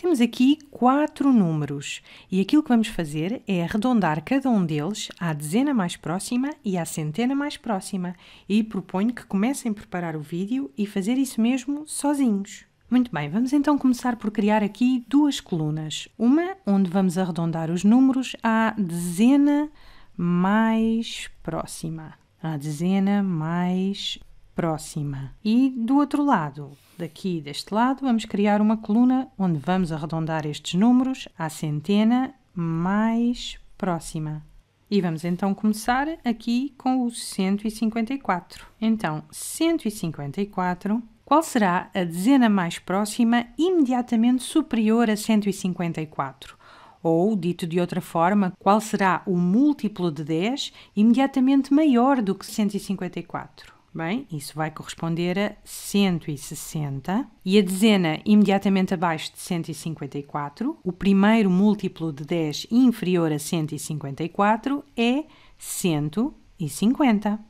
Temos aqui quatro números e aquilo que vamos fazer é arredondar cada um deles à dezena mais próxima e à centena mais próxima. E proponho que comecem a preparar o vídeo e fazer isso mesmo sozinhos. Muito bem, vamos então começar por criar aqui duas colunas. Uma onde vamos arredondar os números à dezena mais próxima. À dezena mais próxima. E do outro lado, daqui deste lado, vamos criar uma coluna onde vamos arredondar estes números à centena mais próxima. E vamos então começar aqui com o 154. Então, 154, qual será a dezena mais próxima imediatamente superior a 154? Ou, dito de outra forma, qual será o múltiplo de 10 imediatamente maior do que 154? Bem, isso vai corresponder a 160 e a dezena imediatamente abaixo de 154, o primeiro múltiplo de 10 inferior a 154 é 150.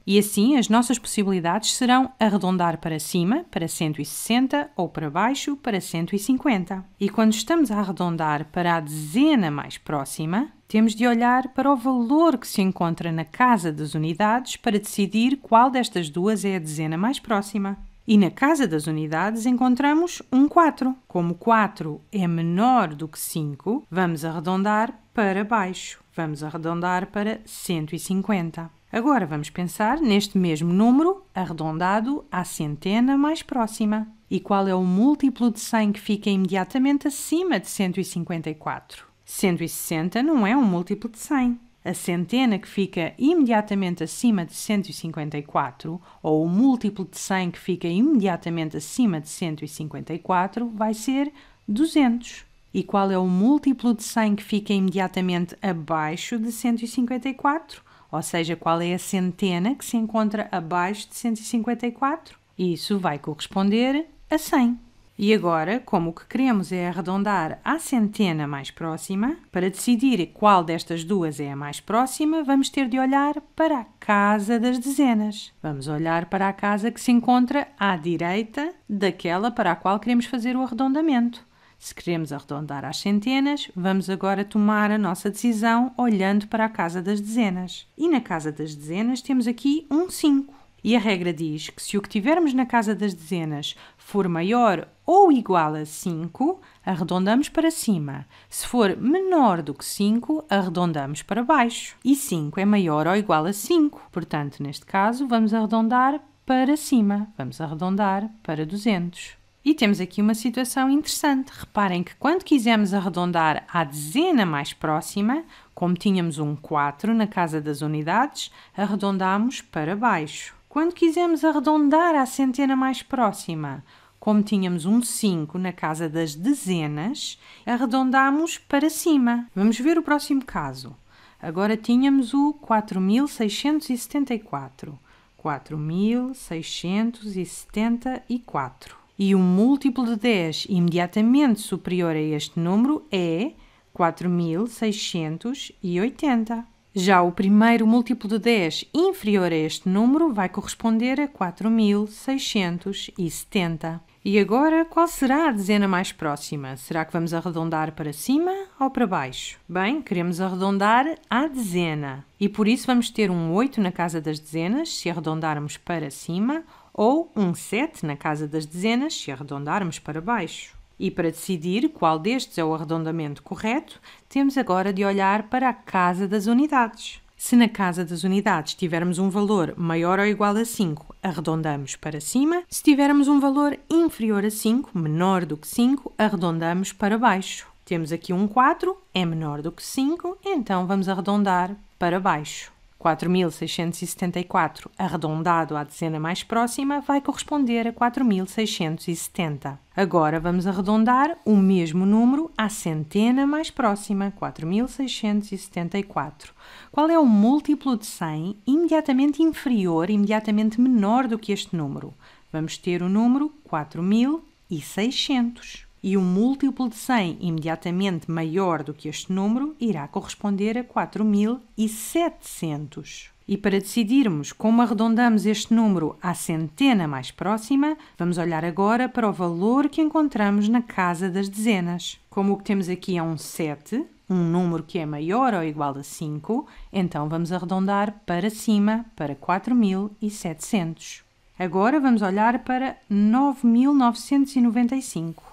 E assim as nossas possibilidades serão arredondar para cima para 160 ou para baixo para 150. E quando estamos a arredondar para a dezena mais próxima, temos de olhar para o valor que se encontra na casa das unidades para decidir qual destas duas é a dezena mais próxima. E na casa das unidades encontramos um 4. Como 4 é menor do que 5, vamos arredondar para baixo. Vamos arredondar para 150. Agora vamos pensar neste mesmo número arredondado à centena mais próxima. E qual é o múltiplo de 100 que fica imediatamente acima de 154? 160 não é um múltiplo de 100. A centena que fica imediatamente acima de 154, ou o múltiplo de 100 que fica imediatamente acima de 154, vai ser 200. E qual é o múltiplo de 100 que fica imediatamente abaixo de 154? Ou seja, qual é a centena que se encontra abaixo de 154? Isso vai corresponder a 100. E agora, como o que queremos é arredondar à centena mais próxima, para decidir qual destas duas é a mais próxima, vamos ter de olhar para a casa das dezenas. Vamos olhar para a casa que se encontra à direita daquela para a qual queremos fazer o arredondamento. Se queremos arredondar às centenas, vamos agora tomar a nossa decisão olhando para a casa das dezenas. E na casa das dezenas temos aqui um 5. E a regra diz que se o que tivermos na casa das dezenas for maior ou igual a 5, arredondamos para cima. Se for menor do que 5, arredondamos para baixo. E 5 é maior ou igual a 5. Portanto, neste caso, vamos arredondar para cima. Vamos arredondar para 200. E temos aqui uma situação interessante. Reparem que quando quisermos arredondar à dezena mais próxima, como tínhamos um 4 na casa das unidades, arredondamos para baixo. Quando quisermos arredondar à centena mais próxima, como tínhamos um 5 na casa das dezenas, arredondamos para cima. Vamos ver o próximo caso. Agora tínhamos o 4674. 4674. E o múltiplo de 10 imediatamente superior a este número é 4680. Já o primeiro múltiplo de 10 inferior a este número vai corresponder a 4670. E agora, qual será a dezena mais próxima? Será que vamos arredondar para cima ou para baixo? Bem, queremos arredondar à dezena. E por isso vamos ter um 8 na casa das dezenas, se arredondarmos para cima, ou um 7 na casa das dezenas, se arredondarmos para baixo. E para decidir qual destes é o arredondamento correto, temos agora de olhar para a casa das unidades. Se na casa das unidades tivermos um valor maior ou igual a 5, arredondamos para cima. Se tivermos um valor inferior a 5, menor do que 5, arredondamos para baixo. Temos aqui um 4, é menor do que 5, então vamos arredondar para baixo. 4.674 arredondado à dezena mais próxima vai corresponder a 4.670. Agora vamos arredondar o mesmo número à centena mais próxima, 4.674. Qual é o múltiplo de 100 imediatamente inferior, imediatamente menor do que este número? Vamos ter o número 4.600 e o múltiplo de 100 imediatamente maior do que este número irá corresponder a 4.700. E para decidirmos como arredondamos este número à centena mais próxima, vamos olhar agora para o valor que encontramos na casa das dezenas. Como o que temos aqui é um 7, um número que é maior ou igual a 5, então vamos arredondar para cima para 4.700. Agora vamos olhar para 9.995.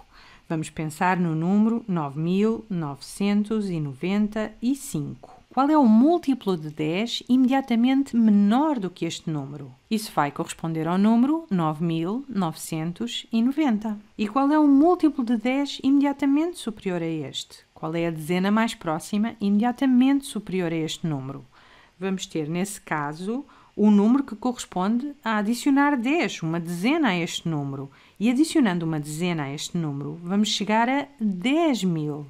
Vamos pensar no número 9.995. Qual é o múltiplo de 10 imediatamente menor do que este número? Isso vai corresponder ao número 9990. E qual é o múltiplo de 10 imediatamente superior a este? Qual é a dezena mais próxima imediatamente superior a este número? Vamos ter, nesse caso, o número que corresponde a adicionar 10, uma dezena a este número. E adicionando uma dezena a este número, vamos chegar a 10 mil.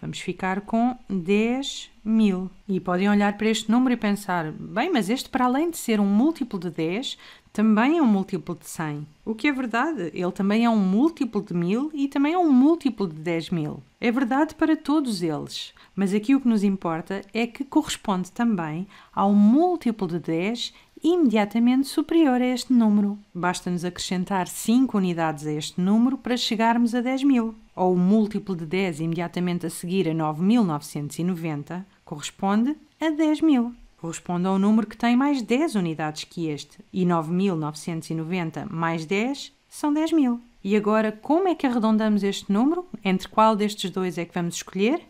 Vamos ficar com 10 mil. E podem olhar para este número e pensar: bem, mas este, para além de ser um múltiplo de 10, também é um múltiplo de 100. O que é verdade, ele também é um múltiplo de 1000 e também é um múltiplo de 10 mil. É verdade para todos eles, mas aqui o que nos importa é que corresponde também ao múltiplo de 10 imediatamente superior a este número. Basta-nos acrescentar 5 unidades a este número para chegarmos a 10 mil. Ou o múltiplo de 10 imediatamente a seguir a 9.990 corresponde a 10 mil. Corresponde ao número que tem mais 10 unidades que este. E 9.990 mais 10 são 10 mil. E agora, como é que arredondamos este número? Entre qual destes dois é que vamos escolher?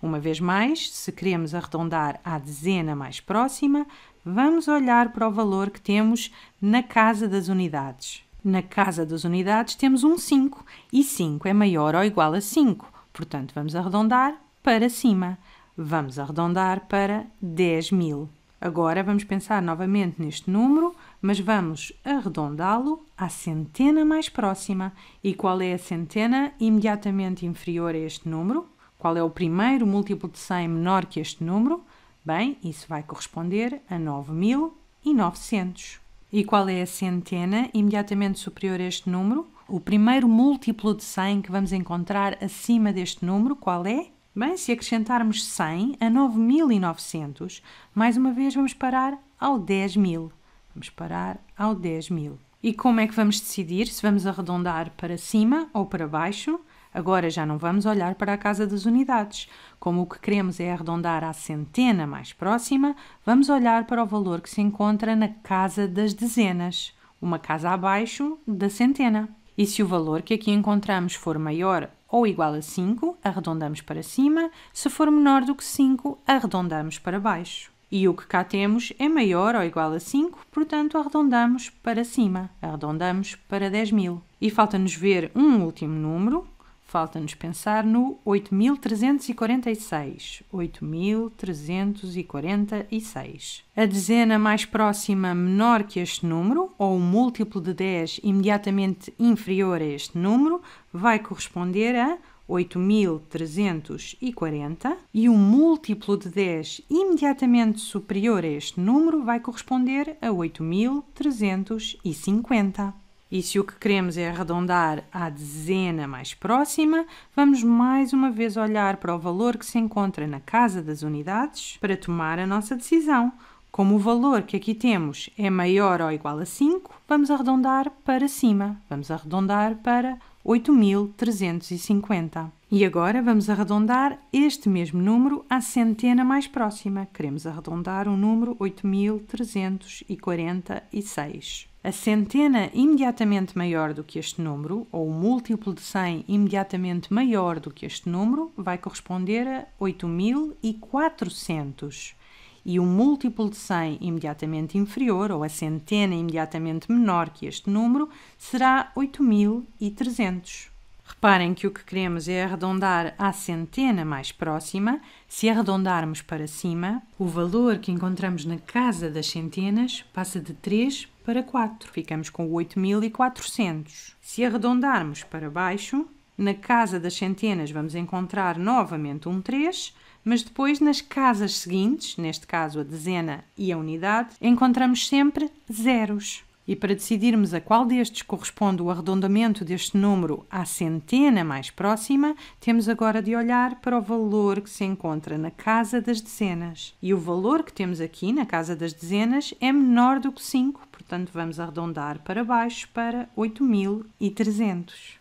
Uma vez mais, se queremos arredondar à dezena mais próxima, vamos olhar para o valor que temos na casa das unidades. Na casa das unidades temos um 5 e 5 é maior ou igual a 5, portanto vamos arredondar para cima. Vamos arredondar para 10 mil. Agora vamos pensar novamente neste número, mas vamos arredondá-lo à centena mais próxima. E qual é a centena imediatamente inferior a este número? Qual é o primeiro múltiplo de 100 menor que este número? Bem, isso vai corresponder a 9.900. E qual é a centena imediatamente superior a este número? O primeiro múltiplo de 100 que vamos encontrar acima deste número, qual é? Bem, se acrescentarmos 100 a 9.900, mais uma vez vamos parar ao 10.000. Vamos parar ao 10.000. E como é que vamos decidir se vamos arredondar para cima ou para baixo? Agora já não vamos olhar para a casa das unidades. Como o que queremos é arredondar à centena mais próxima, vamos olhar para o valor que se encontra na casa das dezenas, uma casa abaixo da centena. E se o valor que aqui encontramos for maior ou igual a 5, arredondamos para cima, se for menor do que 5, arredondamos para baixo. E o que cá temos é maior ou igual a 5, portanto arredondamos para cima, arredondamos para 10 mil. E falta-nos ver um último número, Falta-nos pensar no 8346. 8346. A dezena mais próxima menor que este número, ou o múltiplo de 10 imediatamente inferior a este número, vai corresponder a 8.340 e o múltiplo de 10 imediatamente superior a este número vai corresponder a 8.350. E se o que queremos é arredondar à dezena mais próxima, vamos mais uma vez olhar para o valor que se encontra na casa das unidades para tomar a nossa decisão. Como o valor que aqui temos é maior ou igual a 5, vamos arredondar para cima. Vamos arredondar para 8.350. E agora vamos arredondar este mesmo número à centena mais próxima. Queremos arredondar o número 8.346. A centena imediatamente maior do que este número, ou o múltiplo de 100 imediatamente maior do que este número, vai corresponder a 8400. E o múltiplo de 100 imediatamente inferior, ou a centena imediatamente menor que este número, será 8300. Reparem que o que queremos é arredondar à centena mais próxima. Se arredondarmos para cima, o valor que encontramos na casa das centenas passa de 3 para 4. Ficamos com 8.400. Se arredondarmos para baixo, na casa das centenas vamos encontrar novamente um 3, mas depois nas casas seguintes, neste caso a dezena e a unidade, encontramos sempre zeros. E para decidirmos a qual destes corresponde o arredondamento deste número à centena mais próxima, temos agora de olhar para o valor que se encontra na casa das dezenas. E o valor que temos aqui na casa das dezenas é menor do que 5, portanto vamos arredondar para baixo para 8.300.